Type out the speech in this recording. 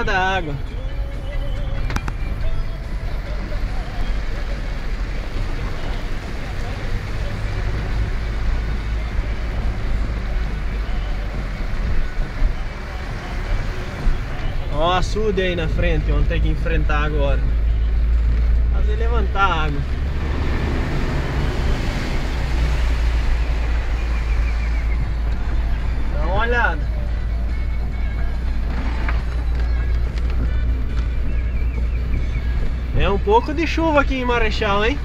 pesada a água. Ó o açude aí na frente, vamos ter que enfrentar agora. Fazer levantar a água. Dá uma olhada. Um pouco de chuva aqui em Marechal, hein?